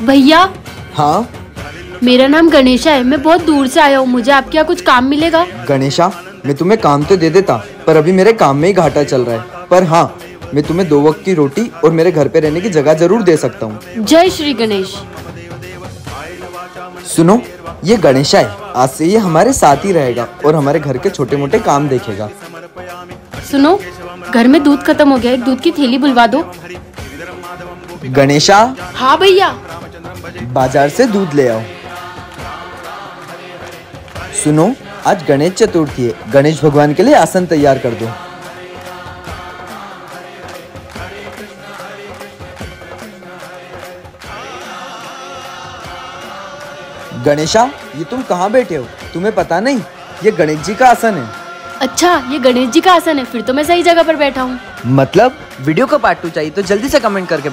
भैया? हाँ? मेरा नाम गणेशा है। मैं बहुत दूर से आया हूँ। मुझे आपके यहाँ कुछ काम मिलेगा? गणेशा मैं तुम्हें काम तो दे देता पर अभी मेरे काम में ही घाटा चल रहा है। पर हाँ मैं तुम्हें दो वक्त की रोटी और मेरे घर पे रहने की जगह ज़रूर दे सकता हूँ। जय श्री गणेश। सुनो ये गणेशा है। आज से ये हमारे साथ ही रहेगा और हमारे घर के छोटे मोटे काम देखेगा। सुनो घर में दूध खत्म हो गया एक दूध की थैली बुलवा दो। गणेशा? हाँ भैया। बाज़ार से दूध ले आओ। सुनो आज गणेश चतुर्थी है। गणेश भगवान के लिए आसन तैयार कर दो। गणेशा ये तुम कहाँ बैठे हो? तुम्हें पता नहीं ये गणेश जी का आसन है। अच्छा ये गणेश जी का आसन है फिर तो मैं सही जगह पर बैठा हूँ। मतलब वीडियो का पार्ट टू चाहिए तो जल्दी से कमेंट करके